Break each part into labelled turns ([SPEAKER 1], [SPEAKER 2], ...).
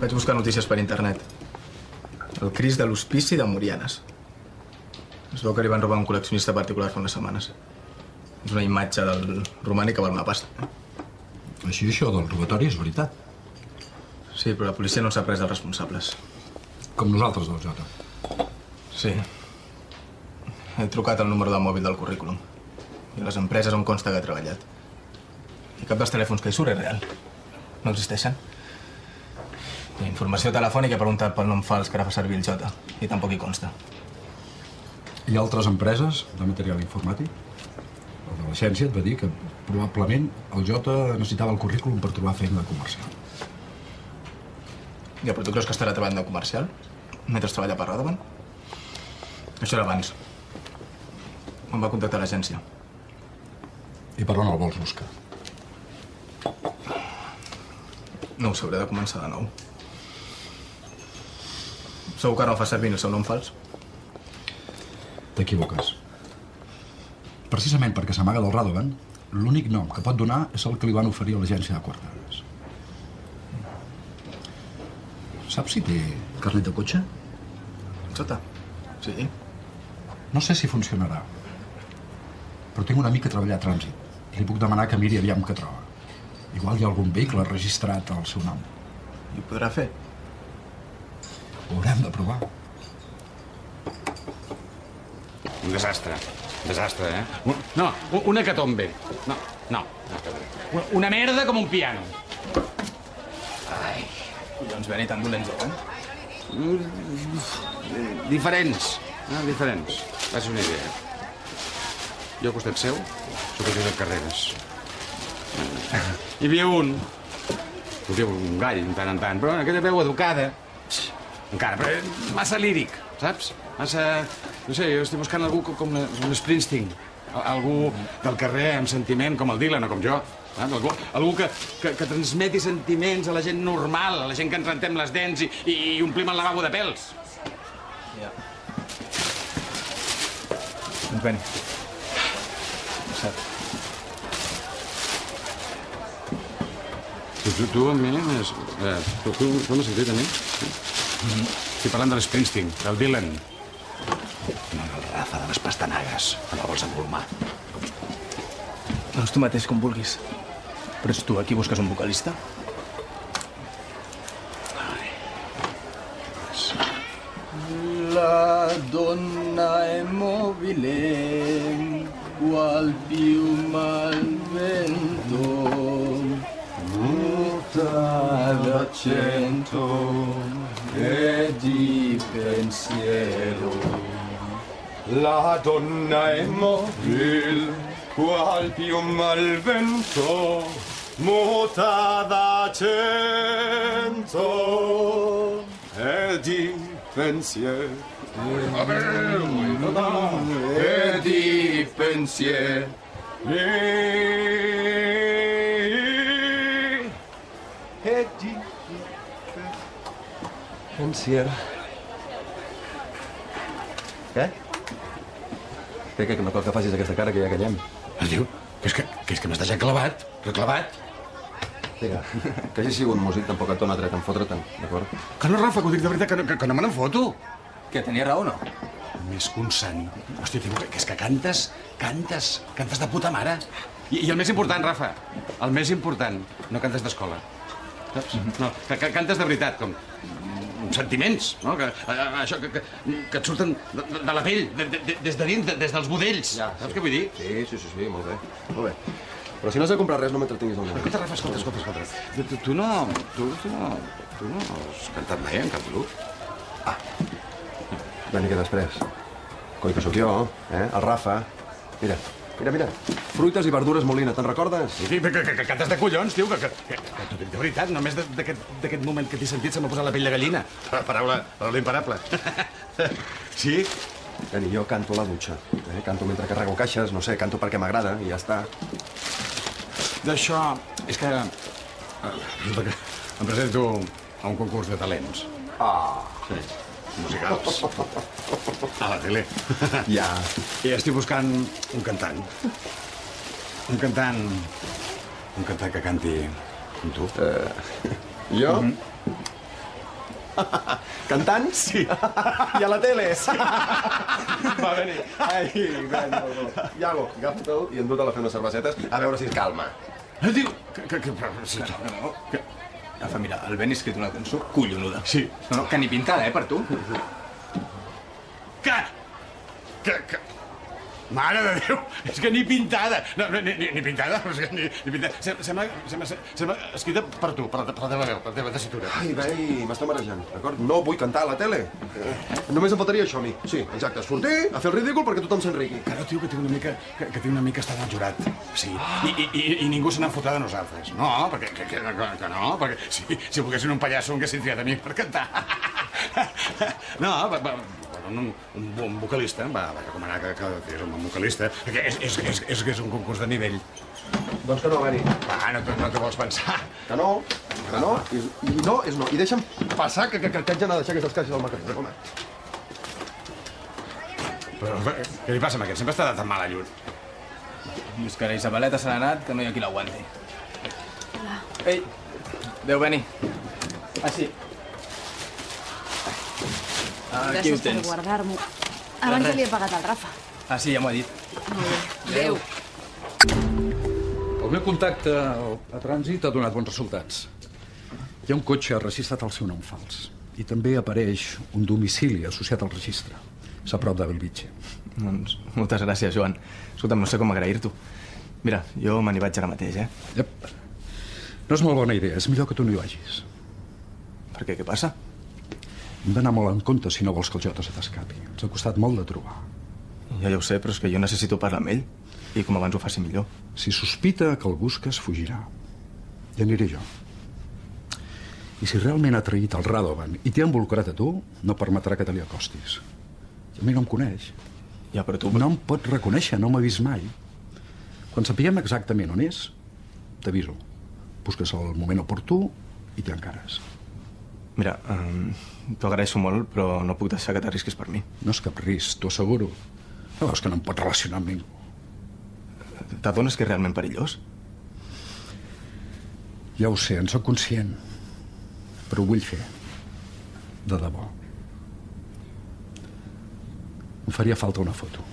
[SPEAKER 1] Vaig buscar notícies per internet. El Cris de l'Hospici de Morianes. Es veu que li van robar un col·leccionista particular fa unes setmanes. És una imatge del romànic que val una pasta.
[SPEAKER 2] Així això del robatori és veritat.
[SPEAKER 1] Sí, però la policia no s'ha pres els responsables.
[SPEAKER 2] Com nosaltres del Jota.
[SPEAKER 1] Sí. He trucat al número de mòbil del currículum. I les empreses on consta que ha treballat. I cap dels telèfons que hi surt és real. No existeixen. I informació telefònica he preguntat pel nom fals que ara fa servir el Jota. I tampoc hi consta.
[SPEAKER 2] Hi ha altres empreses de material informàtic? El de l'agència et va dir que probablement el Jota necessitava el currículum per trobar feina de comercial.
[SPEAKER 1] Ja, però tu creus que estarà treballant de comercial? Mentre treballa per Radovan? Això era abans. Em va contactar l'agència.
[SPEAKER 2] I per on el vols buscar?
[SPEAKER 1] No ho sé, hauré de començar de nou. Segur que ara no fa servir el seu nom fals.
[SPEAKER 2] T'equivoques. Precisament perquè s'amaga del Radovan, l'únic nom que pot donar és el que li van oferir a l'agència de quartades. Saps si té carnet de cotxe?
[SPEAKER 1] Jota? Sí.
[SPEAKER 2] No sé si funcionarà, però tinc un amic que treballa a trànsit. Li puc demanar que miri aviam què troba. Igual hi ha algun vehicle registrat al seu nom.
[SPEAKER 1] I ho podrà fer?
[SPEAKER 2] Ho haurem de provar.
[SPEAKER 3] Un desastre. Desastre, eh? Un, no, un- una hecatombe. No, no. Una, merda com un piano.
[SPEAKER 1] Collons, Beni, tan dolents, eh?
[SPEAKER 3] Diferents. Ah, diferents. Va ser una idea. Jo al costat seu sóc el Josep Carreras. Hi havia un, ho diu un gall de tant en tant, però aquella veu educada, encara, però massa líric, saps? Massa... No sé, jo estic buscant algú com, com un Springsteen, Al- algú del carrer amb sentiment, com el Dylan o com jo. Saps? Algú, algú que, que, que transmeti sentiments a la gent normal, a la gent que ens rentem les dents i, i omplim el lavabo de pèls.
[SPEAKER 1] Ja. Doncs Beni. Cert.
[SPEAKER 3] Tu, tu, tu a mi m'has... Eh, tu, tu, tu m'has sentit a mi? Sí? Estic parlant de l'Springsteen, del Dylan. No del Rafa de les pastanagues, que no vols engolmar.
[SPEAKER 1] Doncs tu mateix, com vulguis. Però ets tu aquí busques un vocalista? La donna è mobile, qual piuma al vento, muta d'accento e di pensiero.
[SPEAKER 4] La donna è mobile, qual piuma al vento, muta d'accento e di pensiero. E di pensiero. E di pensiero. Què? Què, què, que no cal que facis aquesta cara que ja callem.
[SPEAKER 3] Diu, que és que, que, és que m'estàs ja clavat, reclavat.
[SPEAKER 4] Vinga, que hagi sigut músic tampoc et dona dret a fotre-te'n, d'acord?
[SPEAKER 3] Que no, Rafa, que ho dic de veritat, que no, que, que no me n'enfoto.
[SPEAKER 1] Que tenia raó no?
[SPEAKER 3] Més que un sant. Hòstia, tio, que és que cantes, cantes, cantes de puta mare. I, I el més important, Rafa, el més important, no cantes d'escola. Saps? No, que, que cantes de veritat, com sentiments, no? Que, eh, això, que, que, que et surten de, de, la pell, de, de, des de dins, de, des dels budells.
[SPEAKER 4] Ja,
[SPEAKER 3] Saps
[SPEAKER 4] sí.
[SPEAKER 3] què vull dir?
[SPEAKER 4] Sí, sí, sí, sí, molt bé. Molt bé. Però si no has de comprar res, no m'entretinguis al meu.
[SPEAKER 3] Escolta, Rafa, escolta, escolta, escolta. Tu, tu, tu no... Tu, tu no... Tu no has cantat mai en català?
[SPEAKER 4] Ven, que després. Coi, que sóc jo, eh? El Rafa. Mira, mira, mira. Fruites i verdures Molina, te'n recordes?
[SPEAKER 3] Sí, que, que, que cantes de collons, tio, que, que, que, que de veritat, només d'aquest moment que t'he sentit se m'ha posat la pell de gallina. La paraula, paraula imparable. sí?
[SPEAKER 4] Ven, jo canto a la dutxa. Eh? Canto mentre carrego caixes, no sé, canto perquè m'agrada i ja està.
[SPEAKER 3] D'això, és que... eh, que em presento a un concurs de talents.
[SPEAKER 4] Ah,
[SPEAKER 3] Sí. Musicals. A la tele.
[SPEAKER 4] ja.
[SPEAKER 3] I estic buscant un cantant. Un cantant... Un cantant que canti com tu.
[SPEAKER 4] Jo? Cantant? Sí. I a la tele? Sí. Va, veni. Ai, no, no. Iago, agafa-te'l i endut-te'l a fer unes cervesetes a veure si es calma.
[SPEAKER 3] Eh, diu... Que, que, que, però, sí,
[SPEAKER 1] No, no. Agafa, mira, el Ben ha escrit una cançó collonuda.
[SPEAKER 3] Sí.
[SPEAKER 1] No, no, que ni pintada, eh, per tu.
[SPEAKER 3] que, que, que... Mare de Déu, és que ni pintada. No, no, ni, ni, ni pintada, és que ni, ni pintada. Sem- Sembla, sembla, sembla escrita per tu, per, la- per la teva veu, per la teva tessitura.
[SPEAKER 4] Ai, vei, m'està marejant, d'acord? No vull cantar a la tele. Eh, Només em faltaria això a mi. Sí, exacte, sortir a fer el ridícul perquè tothom s'enriqui.
[SPEAKER 3] Claro, tio, que té una mica, que, que té una mica estat al jurat. Sí. I, i, i, i ningú se n'ha fotut de nosaltres. No, perquè que, que, que, que no, perquè si, si volguessin un pallasso haguessin triat a mi per cantar. No, va, va, un, un, un vocalista em va, va recomanar que, que fes un bon vocalista, que és, és, és, és, que és un concurs de nivell.
[SPEAKER 4] Doncs que no, Beni.
[SPEAKER 3] Va, no, te- no t'ho vols pensar.
[SPEAKER 4] Que no, que no, i, i no és no. I deixa'm passar que, que, que, que haig d'anar a deixar aquestes caixes al mercat. Home.
[SPEAKER 3] Però què li passa amb aquest? Sempre està de tan mala lluny.
[SPEAKER 1] És que la Isabeleta se n'ha anat, que no hi ha qui l'aguanti. Ei, adéu, Beni. Ah, sí. Ah, Aquí ho
[SPEAKER 5] Gràcies per
[SPEAKER 1] tens.
[SPEAKER 5] guardar-m'ho. Abans ja li he pagat al Rafa.
[SPEAKER 1] Ah, sí, ja m'ho ha dit.
[SPEAKER 5] Molt bé. Adéu.
[SPEAKER 2] El meu contacte a trànsit ha donat bons resultats. Hi ha un cotxe registrat al seu nom fals. I també apareix un domicili associat al registre. És a prop de Belvitge.
[SPEAKER 1] Doncs moltes gràcies, Joan. Escolta'm, no sé com agrair-t'ho. Mira, jo me n'hi vaig ara mateix, eh?
[SPEAKER 2] Yep. No és molt bona idea, és millor que tu no hi vagis.
[SPEAKER 1] Per què? Què passa?
[SPEAKER 2] Hem d'anar molt en compte si no vols que el Jota se t'escapi. Ens ha costat molt de trobar.
[SPEAKER 1] Ja, ja ho sé, però és que jo necessito parlar amb ell. I com abans ho faci millor.
[SPEAKER 2] Si sospita que el busques, fugirà. I aniré jo. I si realment ha traït el Radovan i t'ha involucrat a tu, no permetrà que te li acostis. I a mi no em coneix.
[SPEAKER 1] Ja, però tu...
[SPEAKER 2] No em pot reconèixer, no m'ha vist mai. Quan sapiguem exactament on és, t'aviso. Busques el moment oportú i t'hi encares.
[SPEAKER 1] Mira, um, t'ho agraeixo molt, però no puc deixar que t'arrisquis per mi.
[SPEAKER 2] No és cap risc, t'ho asseguro. No veus que no em pot relacionar amb ningú.
[SPEAKER 1] T'adones que és realment perillós?
[SPEAKER 2] Ja ho sé, en sóc conscient. Però ho vull fer. De debò. Em faria falta una foto.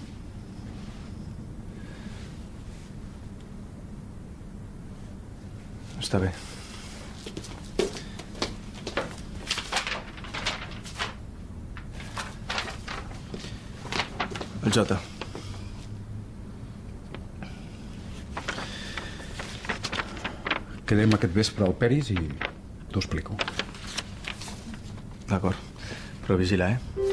[SPEAKER 1] Està bé. El Jota.
[SPEAKER 2] Quedem aquest vespre al Peris i t'ho explico.
[SPEAKER 1] D'acord. Però vigila, eh?